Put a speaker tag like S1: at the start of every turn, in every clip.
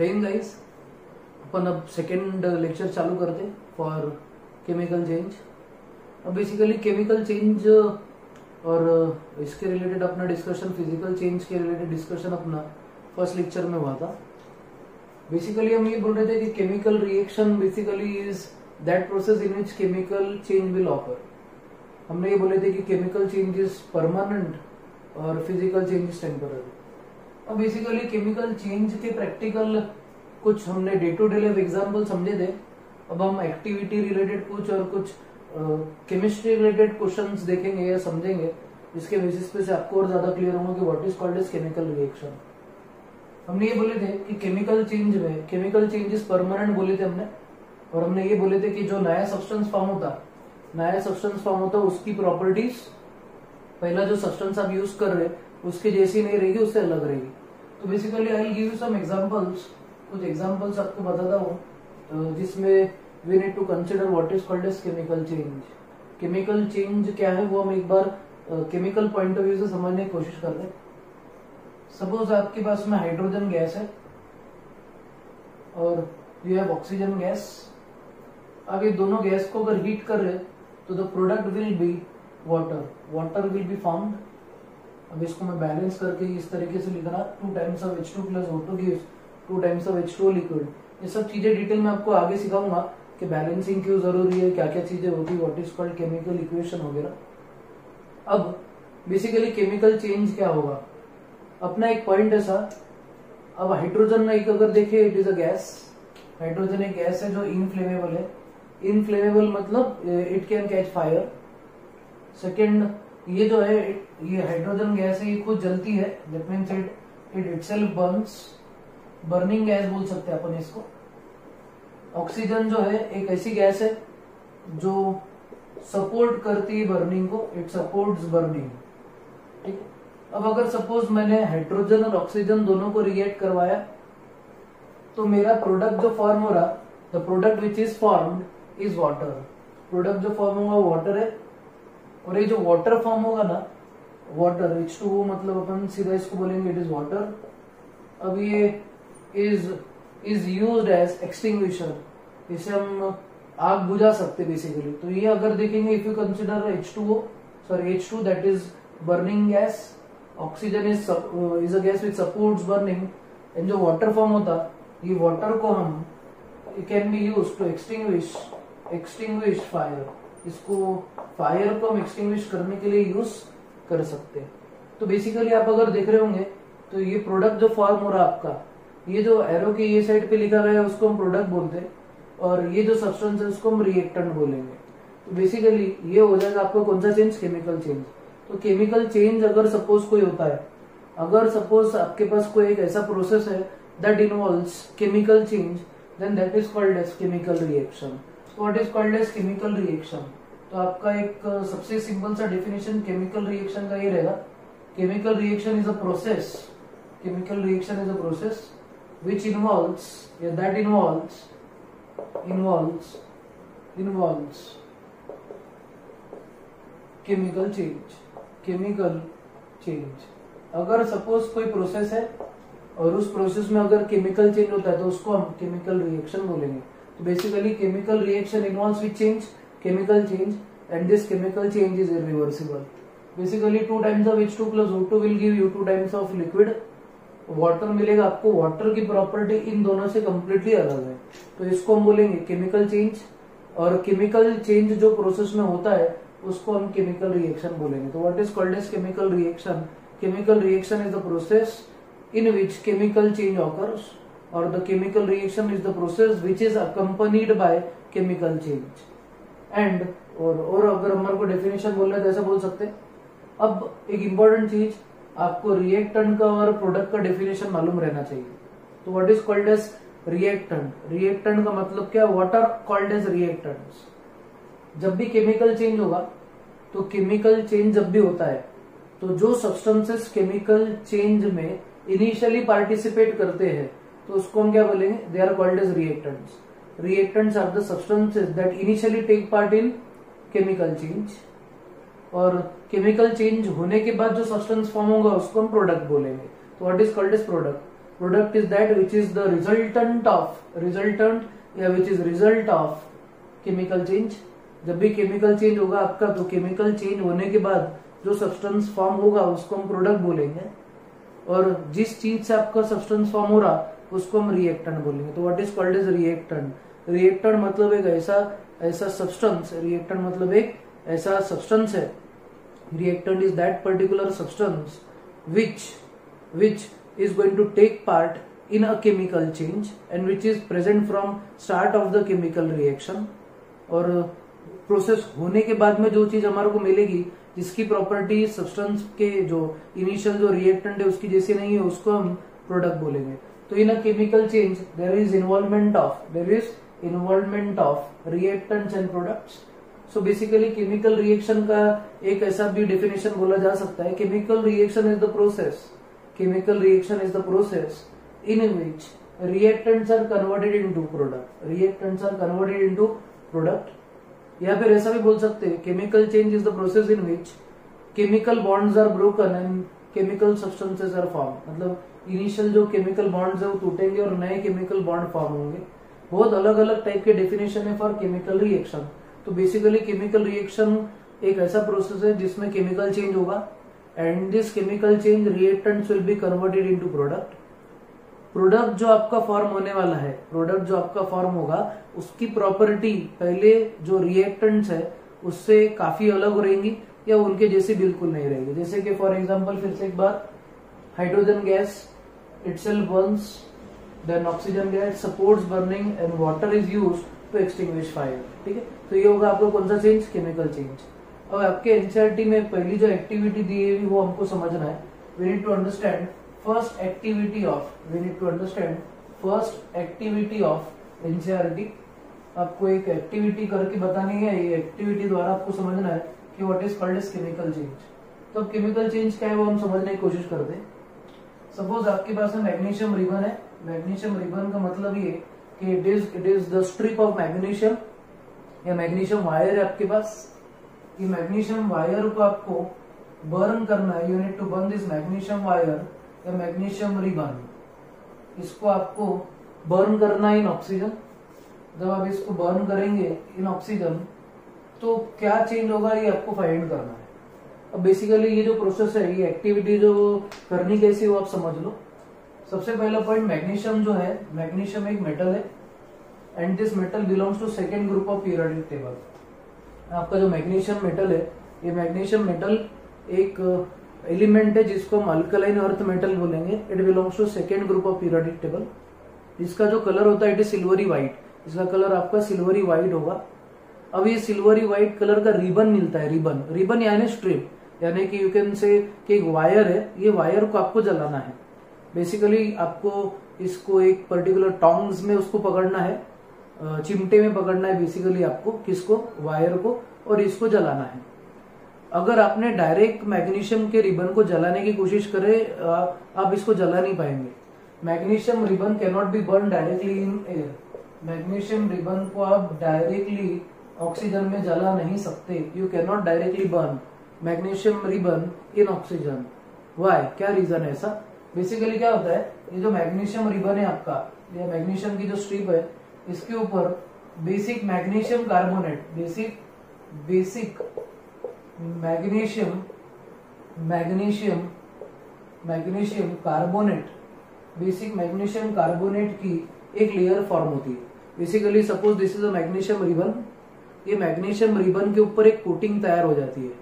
S1: जय गाइस अपन अब second lecture चालू करते फॉर केमिकल चेंज अब बेसिकली केमिकल चेंज और इसके रिलेटेड अपना डिस्कशन फ़िज़िकल चेंज के रिलेटेड डिस्कशन अपना फ़र्स्ट लेक्चर में हुआ था. बेसिकली हम ये बोल रहे थे कि chemical reaction basically is that process in which chemical change will occur हमने ये बोले थे कि केमिकल चेंज इज़ परमानेंट और फ़िज़िकल चेंज इज़ टेम्पररी अब बेसिकली केमिकल चेंज के प्रैक्टिकल कुछ हमने day to day life example समझे थे। अब हम एक्टिविटी रिलेटेड कुछ और कुछ केमिस्ट्री रिलेटेड क्वेश्चन देखेंगे या समझेंगे, जिसके बेसिस पे से आपको और ज़्यादा क्लियर होगा कि what is called as chemical reaction हमने ये बोले थे कि केमिकल चेंज में केमिकल चेंज चेंजेस परमानेंट बोले थे हमने। और हमने ये बोले थे कि जो नया सब्सटेंस फॉर्म होता, नया सब्सटेंस फॉर्म होता, उसकी प्रॉपर्टीज़ पहला जो सब्सटेंस आप यूज़ कर रहे, उसके जैसी नहीं रहेगी, उससे अलग रहेगी। तो basically I give you some examples कुछ एग्जांपल्स आपको बताता हूँ जिसमें we need to consider what is called as chemical change chemical change क्या है, वो हम एक बार केमिकल पॉइंट ऑफ़ व्यू से समझने की कोशिश कर रहे हैं। सपोज़ आपके पास में हाइड्रोजन गैस है, और यू हैव ऑक्सीजन गैस अब ये दोनों गैस को अगर हीट कर रहे तो the product will be water water will be formed अब इसको मैं बैलेंस करके इस तरीके से लिख रहा two times of H two plus O two gives two times of H two liquid ये सब चीज़ें डिटेल में आपको आगे सिखाऊँगा कि बैलेंसिंग क्यों ज़रूरी है क्या क्या चीज़ें होती है what is called chemical equation वगैरह. अब बेसिकली केमिकल चेंज क्या होगा? अपना एक पॉइंट है सर अब हाइड्रोजन में एक अगर देखे it is a gas hydrogen एक गैस है जो इनफ्लेमेबल है. इनफ्लेमेबल मतलब it can catch fire second ये जो है, ये हाइड्रोजन गैस है, ये खुद जलती है. That means it it itself burns burning gas बोल सकते हैं अपन इसको. ऑक्सीजन जो है, एक ऐसी गैस है जो सपोर्ट करती है बर्निंग को. इट सपोर्ट्स बर्निंग ठीक अब अगर सपोज़ मैंने हाइड्रोजन और ऑक्सीजन दोनों को रिएक्ट करवाया तो मेरा प्रोडक्ट जो फॉर्म हो रहा the product which is formed is water product जो फॉर्म होगा वाटर है. और ये जो वाटर फॉर्म होगा ना वाटर एच टू मतलब अपन सीधा इसको बोलेंगे इट इज़ वाटर अब ये is is use as extinguisher इसे हम आग बुझा सकते बेसिकली तो ये अगर देखेंगे if you consider H two sorry H two that is burning gas oxygen is is a gas which supports burning and जो वाटर फॉर्म होता, ये वाटर को हम can be use to extinguish extinguish fire इसको fire को हम extinguish करने के लिए यूज़ कर सकते हैं। तो बेसिकली आप अगर देख रहे होंगे तो ये प्रोडक्ट जो फॉर्म हो रहा है आपका, ये जो एरो के ये साइड पे लिखा गया है, उसको हम प्रोडक्ट बोलते हैं और ये जो सब्सटेंस है, उसको हम रिएक्टेंट बोलेंगे। तो बेसिकली ये हो जाएगा आपका कौन सा चेंज केमिकल चेंज तो केमिकल चेंज अगर सपोज़ कोई होता है, अगर सपोज़ आपके पास कोई एक ऐसा प्रोसेस है that involve chemical change then that is called as chemical reaction what is called as chemical reaction तो आपका एक सबसे सिंपल सा डेफिनेशन केमिकल रिएक्शन का ये रहेगा। Chemical reaction is a process chemical reaction is a process which involves yeah, that involves involves involves chemical change chemical change. अगर suppose कोई प्रोसेस है और उस प्रोसेस में अगर केमिकल चेंज होता है तो उसको हम केमिकल रिएक्शन बोलेंगे। Chemical reaction involves with change chemical change and this chemical change is irreversible basically two times of H two plus O two will give you two times of water मिलेगा आपको water की property in दोनों से completely अलग है। तो इसको हम बोलेंगे केमिकल चेंज और केमिकल चेंज जो प्रोसेस में होता है, उसको हम केमिकल रिएक्शन बोलेंगे। तो what is called as chemical reaction chemical reaction is the process in which chemical change occurs और the chemical reaction is the process which is accompanied by chemical change and और और अगर हमारे को definition बोल रहे तो ऐसा बोल सकते अब एक इंपॉर्टेंट चीज़, आपको रिएक्टेंट का और प्रोडक्ट का डेफिनेशन मालूम रहना चाहिए। तो what is called as reactant reactant का मतलब क्या? What are called as reactants जब भी केमिकल चेंज होगा तो केमिकल चेंज जब भी होता है तो जो सब्सटेंसेस केमिकल चेंज में इनिशियली पार्टिसिपेट करते हैं तो उसको हम क्या बोलेंगे? They are called as reactants reactants are the substances that initially take part in chemical change और केमिकल चेंज होने के बाद जो सब्सटेंस फॉर्म होगा, उसको हम प्रोडक्ट बोलेंगे. तो what is called as product product is that which is the resultant of resultant या which is result of chemical change जब भी केमिकल चेंज होगा आपका तो केमिकल चेंज होने के बाद जो सब्सटेंस फॉर्म होगा, उसको हम प्रोडक्ट बोलेंगे. और जिस चीज़ से आपका सब्सटेंस फॉर्म हो रहा उसको हम रिएक्टेंट बोलेंगे। तो what is called is reactant reactant मतलब एक ऐसा ऐसा सब्सटेंस रिएक्टेंट मतलब एक ऐसा सब्सटेंस है। Reactant is that particular substance which which is going to take part in a chemical change and which is present from start of the chemical reaction और process होने के बाद में जो चीज़ हमारे को मिलेगी, जिसकी प्रॉपर्टी सब्सटेंस के जो इनिशियल जो रिएक्टेंट है, उसकी जैसी नहीं है, उसको हम प्रोडक्ट बोलेंगे। तो in a chemical change there is involvement of there is involvement of reactants and products so basically chemical reaction का एक ऐसा भी डेफिनेशन बोला जा सकता है. Chemical reaction is the process chemical reaction is the process in which reactants are converted into product. Reactants are converted into product. या फिर ऐसा भी बोल सकते हैं chemical change is the process in which chemical bonds are broken and chemical substances are form मतलब initial जो chemical bonds है वो टूटेंगे और नए केमिकल बॉन्ड फॉर्म होंगे। बहुत अलग अलग टाइप के डेफिनेशन है फॉर केमिकल रिएक्शन तो बेसिकली केमिकल रिएक्शन एक ऐसा प्रोसेस है जिसमें केमिकल चेंज होगा। And this chemical change reactants will be converted into product product जो आपका फॉर्म होने वाला है प्रोडक्ट जो आपका फॉर्म होगा, उसकी प्रॉपर्टी पहले जो रिएक्टेंट्स है, उससे काफ़ी अलग रहेंगी। या उनके जैसे बिल्कुल नहीं रहेगी। जैसे कि फॉर एग्जांपल फिर से एक बार hydrogen gas itself burns then oxygen gas supports burning and water is use to extinguish fire ठीक है? तो ये होगा आपको कौन सा चेंज केमिकल चेंज अब आपके एनसीआरटी में पहली जो एक्टिविटी दी है, वो हमको समझना है। We need to understand first activity of we need to understand first activity of NCERT आपको एक एक्टिविटी करके बतानी है, ये एक्टिविटी द्वारा आपको समझना है कि what is called as chemical change तो केमिकल चेंज क्या है वो हम समझने की कोशिश करते हैं। सपोज़ आपके पास में मैग्नीशियम रिबन है। मैग्नीशियम रिबन का मतलब ये कि it is it is the strip of magnesium या मैग्नीशियम वायर है आपके पास। कि मैग्नीशियम वायर को आपको बर्न करना है you need to burn this magnesium wire या मैग्नीशियम रिबन इसको आपको बर्न करना है इन ऑक्सीजन जब आप इसको बर्न करेंगे इन ऑक्सीजन तो क्या चेंज होगा ये आपको फाइंड करना है। अब बेसिकली ये जो प्रोसेस है, ये एक्टिविटी जो करनी कैसी हो आप समझ लो। सबसे पहला पॉइंट मैग्नीशियम जो है मैग्नीशियम एक मेटल है। And this metal belongs to second group of periodic table आपका जो मैग्नीशियम मेटल है, ये मैग्नीशियम मेटल एक एलिमेंट है जिसको हम अल्कलाइन अर्थ मेटल बोलेंगे। It belongs to second group of periodic table इसका जो कलर होता है इट इज़ सिल्वरी व्हाइट इसका कलर आपका सिल्वरी व्हाइट होगा। अब ये सिल्वरी व्हाइट कलर का रिबन मिलता है रिबन रिबन यानी स्ट्रिप यानी कि यू कैन से कि एक वायर है, ये वायर को आपको जलाना है। बेसिकली आपको इसको एक पर्टिकुलर टॉन्ग्स में उसको पकड़ना है चिमटे में पकड़ना है बेसिकली आपको किसको? वायर को, और इसको जलाना है। अगर आपने डायरेक्ट मैग्नीशियम के रिबन को जलाने की कोशिश करे आप इसको जला नहीं पाएँगे। Magnesium ribbon cannot be burn directly in air magnesium ribbon को आप डायरेक्टली ऑक्सीजन में जला नहीं सकते। You can not directly burn magnesium ribbon in oxygen why क्या रीजन है ऐसा? बेसिकली क्या होता है? ये जो मैग्नीशियम रिबन है आपका, ये मैग्नीशियम की जो स्ट्रिप है, इसके ऊपर basic magnesium carbonate basic basic magnesium magnesium magnesium carbonate basic magnesium carbonate की एक लेयर फॉर्म होती है। Basically suppose this is a magnesium ribbon ये मैग्नीशियम रिबन के ऊपर एक कोटिंग तैयार हो जाती है।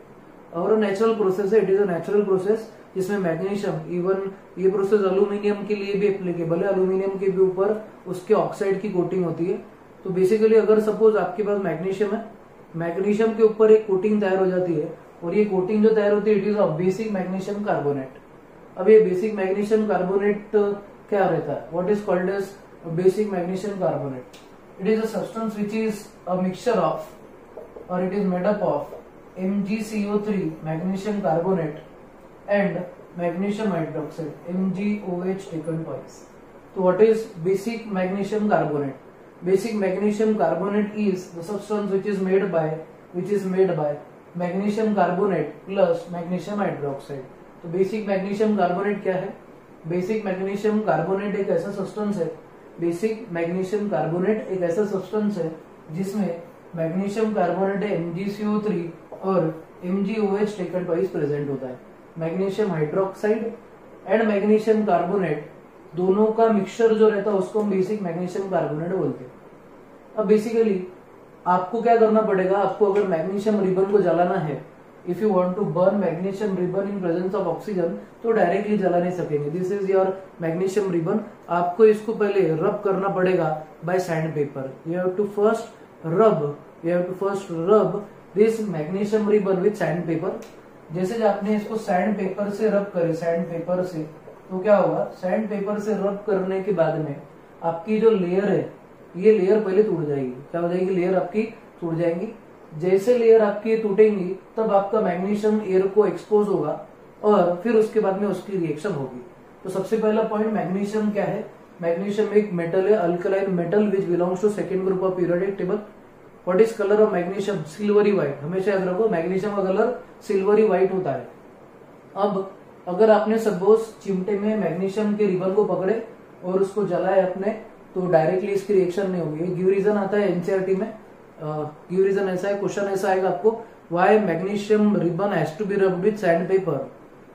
S1: और नेचुरल प्रोसेस है it is a natural process जिसमें मैग्नीशियम इवन ये प्रोसेस अल्यूमिनियम के लिए भी एप्लीकेबल है। अल्यूमिनियम के भी ऊपर उसके ऑक्साइड की कोटिंग होती है। तो बेसिकली अगर सपोज़ आपके पास मैग्नीशियम है, मैग्नीशियम के ऊपर एक कोटिंग तैयार हो जाती है, और ये कोटिंग जो तैयार होती है it is a basic magnesium carbonate अब ये बेसिक मैग्नीशियम कार्बोनेट क्या रहता है? What is called as basic magnesium carbonate it is a substance which is a mixture of और it is made up of MgCO3 magnesium carbonate and magnesium hydroxide MgOH taken twice. So what is basic magnesium carbonate? Basic magnesium carbonate is the substance which is made by which is made by magnesium carbonate plus magnesium hydroxide. तो basic magnesium carbonate क्या है basic magnesium carbonate एक ऐसा substance है basic magnesium carbonate एक ऐसा substance है जिसमें मैग्नीशियम कार्बोनेट एम और एम टेकन ट्वाइस प्रेजेंट होता है। Magnesium hydroxide and magnesium carbonate दोनों का मिक्सचर जो रहता है, उसको हम बेसिक मैग्नीशियम कार्बोनेट बोलते हैं। अब बेसिकली आपको क्या करना पड़ेगा? आपको अगर मैग्नीशियम रिबन को जलाना है if you want to burn magnesium ribbon in presence of oxygen तो डायरेक्टली जला नहीं सकेंगे। This is your magnesium ribbon आपको इसको पहले रब करना पड़ेगा by sand paper you have to first rub you have to first rub this magnesium ribbon with sand paper जैसे आपने इसको सैंड पेपर से रब करे सैंड पेपर से तो क्या होगा? सैंड पेपर से रब करने के बाद में आपकी जो लेयर है, ये लेयर पहले टूट जाएगी। क्या हो जाएगी? लेयर आपकी टूट जाएँगी। जैसे लेयर आपकी टूटेंगी, तब आपका मैग्नीशियम एयर को एक्सपोज होगा और फिर उसके बाद में उसकी रिएक्शन होगी। तो सबसे पहला पॉइंट मैग्नीशियम क्या है? मैग्नीशियम एक मेटल है alkaline metal which belongs to second group of periodic table what is colour of magnesium silvery white हमेशा याद रखो मैग्नीशियम का कलर सिल्वरी व्हाइट होता है। अब अगर आपने सपोज़ चिमटे में मैग्नीशियम के रिबन को पकड़े और उसको जलाए अपने तो डायरेक्टली इसकी रिएक्शन नहीं होगी। गिव रीजन आता है एनसीआरटी में। गिव रीजन ऐसा है? क्वेश्चन ऐसा आएगा आपको why magnesium ribbon has to be rubbed with sand paper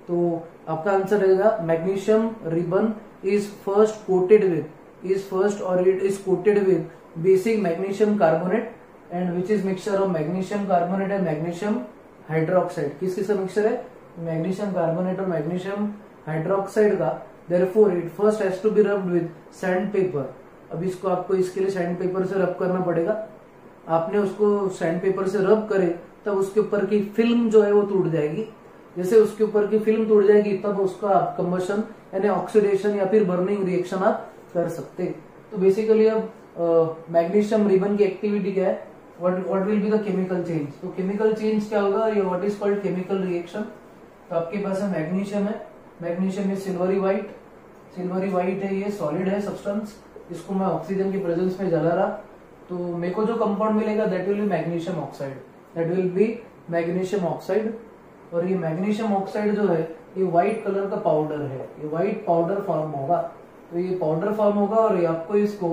S1: तो आपका आंसर रहेगा magnesium ribbon is first coated with is first और it is coated with basic magnesium carbonate and which is mixture of magnesium carbonate and magnesium hydroxide किस किस mixture है? Magnesium carbonate और magnesium hydroxide का। Therefore it first has to be rubbed with sand paper अब इसको आपको इसके लिए सैंड पेपर से रब करना पड़ेगा। आपने उसको सैंड पेपर से रब करे, तब उसके ऊपर की फ़िल्म जो है वो टूट जाएगी। जैसे उसके ऊपर की फ़िल्म टूट जाएगी, तब उसका आप कम्बशन यानी ऑक्सीडेशन या फिर बर्निंग रिएक्शन आप कर सकते। तो बेसिकली अब मैग्नीशियम रिबन की एक्टिविटी क्या है? What will be the chemical change तो केमिकल चेंज क्या होगा? ये what is called chemical reaction तो आपके पास है मैग्नीशियम है। Magnesium is silvery white silvery white है, ये सॉलिड है सब्सटेंस इसको मैं ऑक्सीजन की प्रेजेंस में जला रहा। तो मेरे को जो कंपाउंड मिलेगा that will be magnesium oxide that will be magnesium oxide और ये मैग्नीशियम ऑक्साइड जो है, ये व्हाइट कलर का पाउडर है. ये व्हाइट पाउडर फॉर्म होगा. तो ये पाउडर फॉर्म होगा और ये आपको इसको,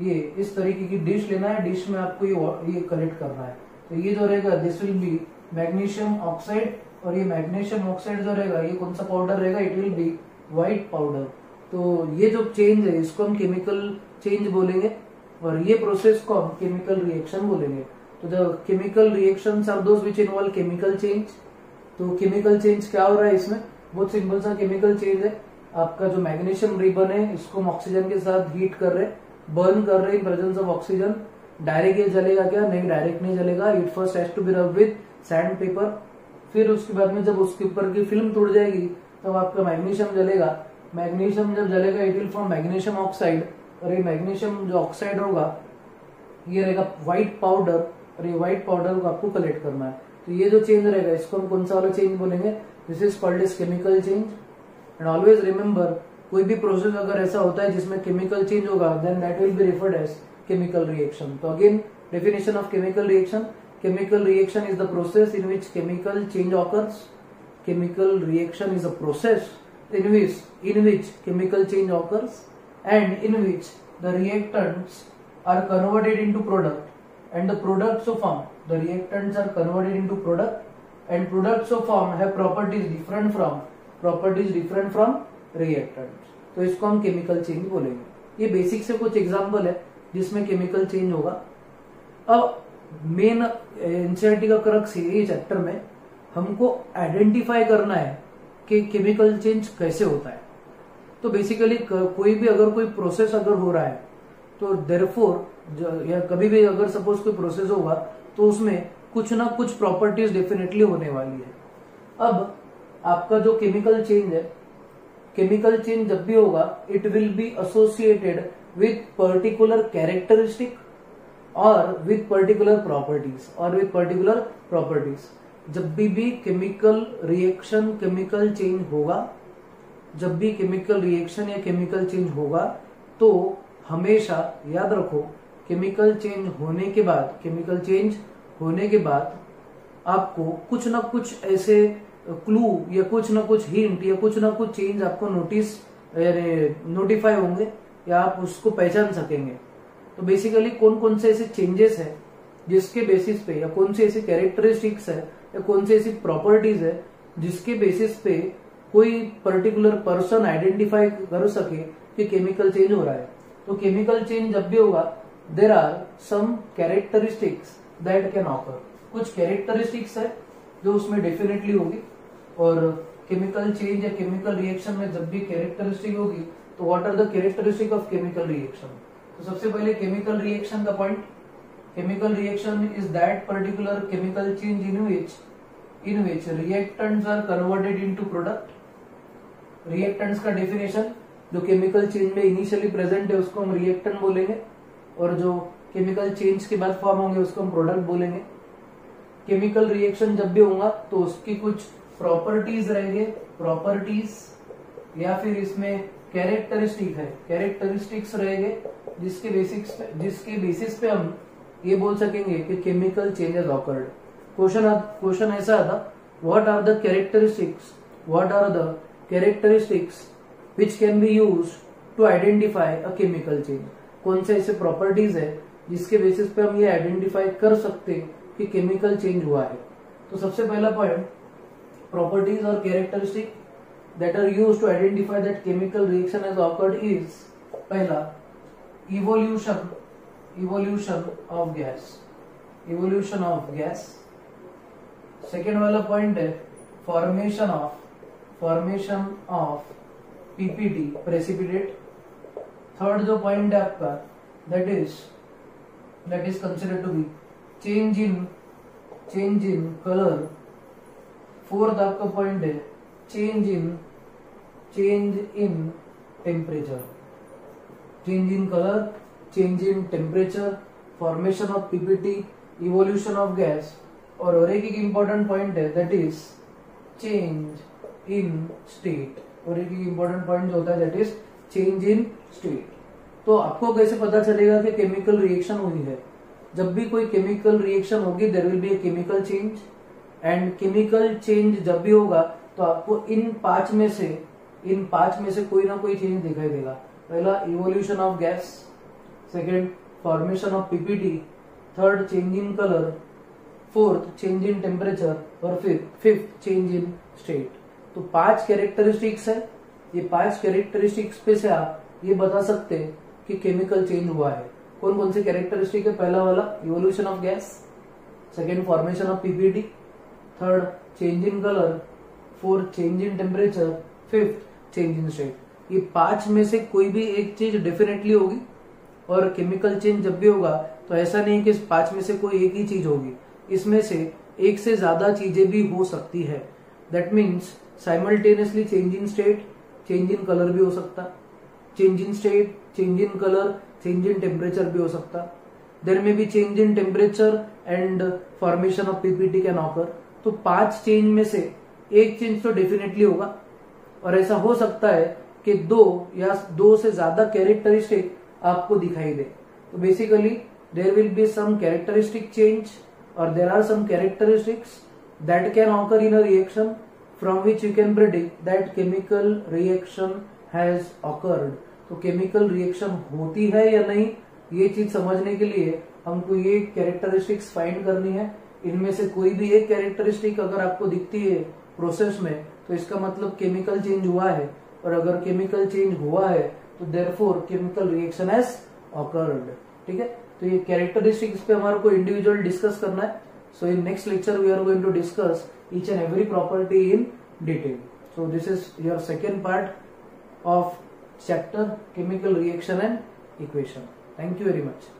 S1: ये इस तरीके की डिश लेना है. डिश में आपको ये ये कलेक्ट करना है. तो ये जो रहेगा this will be magnesium oxide और ये मैग्नीशियम ऑक्साइड जो रहेगा, ये कौन सा पाउडर रहेगा? It will be white powder तो ये जो चेंज है, इसको हम केमिकल चेंज बोलेंगे. और ये प्रोसेस को हम केमिकल रिएक्शन बोलेंगे। तो the chemical reaction are those which involve chemical change तो केमिकल चेंज क्या हो रहा है इसमें? बहुत सिंपल सा केमिकल चेंज है। आपका जो मैग्नीशियम रिबन है, इसको हम ऑक्सीजन के साथ हीट कर रहे बर्न कर रहे प्रेजेंस ऑफ़ ऑक्सीजन डायरेक्ट ये जलेगा क्या? नहीं डायरेक्ट नहीं जलेगा। It first has to be rub with sand paper फिर उसके बाद में जब उसके ऊपर की फ़िल्म टूट जाएगी, तब तो आपका मैग्नीशियम जलेगा। मैग्नीशियम जब जलेगा it will form magnesium oxide और ये मैग्नीशियम जो ऑक्साइड होगा, ये रहेगा व्हाइट पाउडर और ये व्हाइट पाउडर को आपको कलेक्ट करना है। तो ये जो चेंज रहेगा, इसको हम कौन सा वाला चेंज बोलेंगे? This is called is chemical change and always remember कोई भी प्रोसेस अगर ऐसा होता है जिसमें केमिकल चेंज होगा then that will be referred as chemical reaction तो again definition of chemical reaction chemical reaction is the process in which chemical change occurs. Chemical reaction is a process in which in which chemical change occurs. And in which the reactants are converted into product and the products of form the reactants are converted into product and products of form have properties different from properties different from reactants तो इसको हम chemical change बोलेंगे ये basic से कुछ example है जिसमें chemical change होगा अब मेन एनसीआरटी का क्रक्स ये चैप्टर में हमको आइडेंटिफाई करना है कि केमिकल चेंज कैसे होता है तो बेसिकली कोई भी अगर कोई प्रोसेस अगर हो रहा है तो देरफोर या कभी भी अगर सपोज़ कोई प्रोसेस होगा तो उसमें कुछ ना कुछ प्रॉपर्टीज़ डेफिनेटली होने वाली है। अब, आपका जो केमिकल चेंज है केमिकल चेंज जब भी होगा it will be associated with particular characteristic और विथ पर्टिकुलर प्रॉपर्टीज़ और विथ पर्टिकुलर प्रॉपर्टीज़ जब भी भी केमिकल रिएक्शन केमिकल चेंज होगा जब भी केमिकल रिएक्शन या केमिकल चेंज होगा तो हमेशा याद रखो केमिकल चेंज होने के बाद केमिकल चेंज होने के बाद आपको कुछ ना कुछ ऐसे क्लू या कुछ ना कुछ हिंट या कुछ ना कुछ चेंज आपको नोटिस नोटिफाई होंगे, या आप उसको पहचान सकेंगे। तो बेसिकली कौन कौन से ऐसे चेंजेस है, जिसके बेसिस पे या कौन सी ऐसी कैरेक्टरिस्टिक्स है, या कौन सी ऐसी प्रॉपर्टीज़ है, जिसके बेसिस पे कोई पर्टिकुलर पर्सन आइडेंटिफाई कर सके कि केमिकल चेंज हो रहा है। तो केमिकल चेंज जब भी होगा there are some characteristics that can occur कुछ कैरेक्टरिस्टिक्स है जो उसमें डेफिनेटली होगी, और केमिकल चेंज या केमिकल रिएक्शन में जब भी कैरेक्टरिस्टिक होगी तो what are the characteristic of chemical reaction तो सबसे पहले केमिकल रिएक्शन का point chemical reaction is that particular chemical change in in which reactants are converted into product reactants का डेफिनेशन जो केमिकल चेंज में इनिशियली प्रेजेंट है, उसको हम रिएक्टेंट बोलेंगे। और जो केमिकल चेंज के बाद फॉर्म होंगे, उसको हम प्रोडक्ट बोलेंगे। केमिकल रिएक्शन जब भी होगा तो उसकी कुछ प्रॉपर्टीज़ रहेंगे। प्रॉपर्टीज़ या फिर इसमें कैरेक्टरिस्टिक है। कैरेक्टरिस्टिक्स रहेंगे, जिसके बेसिक्स जिसके बेसिस पे हम ये बोल सकेंगे कि chemical changes occurred question question ऐसा था what are the characteristics what are the characteristics which can be use to identify a chemical change कौन से ऐसे प्रॉपर्टीज़ है जिसके बेसिस पे हम ये आइडेंटिफाई कर सकते कि केमिकल चेंज हुआ है? तो सबसे पहला पॉइंट प्रॉपर्टीज़ और characteristic that are use to identify that chemical reaction as occurred is पहला evolution evolution of gas evolution of gas second वाला पॉइंट है formation of formation of PPT precipitate third जो पॉइंट है आपका that is that is consider to be change in change in colour fourth आपका point है change in change in temperature change in colour change in temperature formation of PPT evolution of gas और और एक important point है that is change in state और एक important point जो होता है that is change in state तो आपको कैसे पता चलेगा कि केमिकल रिएक्शन हुई है? जब भी कोई केमिकल रिएक्शन होगी there will be a chemical change and chemical change जब भी होगा तो आपको इन पाँच में से, इन पाँच में से कोई ना कोई चेंज दिखाई देगा। पहला evolution of gas second formation of PPT third change in colour fourth change in temperature और fifth fifth change in state तो पाँच कैरेक्टरिस्टिक्स है। ये पाँच कैरेक्टरिस्टिक्स पे से आप ये बता सकते हैं कि केमिकल चेंज हुआ है। कौन कौन से कैरेक्टरिस्टिक है पहला वाला? Evolution of gas second formation of PPT third change in colour fourth change in temperature fifth change in state ये पाँच में से कोई भी एक चीज़ डेफिनेटली होगी और केमिकल चेंज जब भी होगा तो ऐसा नहीं कि इस पाँच में से कोई एक ही चीज़ होगी। इसमें से एक से ज़्यादा चीज़ें भी हो सकती है। That means simultaneously change in state change in colour भी हो सकता। Change in state change in colour change in temperature भी हो सकता। देर में भी change in temperature and formation of PPT can occur तो पाँच चेंज में से एक चेंज तो डेफिनेटली होगा। और ऐसा हो सकता है कि दो या दो से ज़्यादा कैरेक्टरिस्टिक आपको दिखाई दे। तो basically there will be some characteristic change और there are some characteristics that can occur in a reaction from which you can predict that chemical reaction has occurred. तो केमिकल रिएक्शन होती है या नहीं, ये चीज़ समझने के लिए हमको ये कैरेक्टरिस्टिक्स फाइंड करनी है। इनमें से कोई भी एक कैरेक्टरिस्टिक अगर आपको दिखती है प्रोसेस में तो इसका मतलब केमिकल चेंज हुआ है। और अगर केमिकल चेंज हुआ है तो therefore chemical reaction has occurred ठीक है? तो ये कैरेक्टरिस्टिक्स पे हमारे को इंडिविजुअल डिस्कस करना है। So in next lecture we are going to discuss each and every property in detail. So this is your second part of chapter chemical reaction and equation. Thank you very much.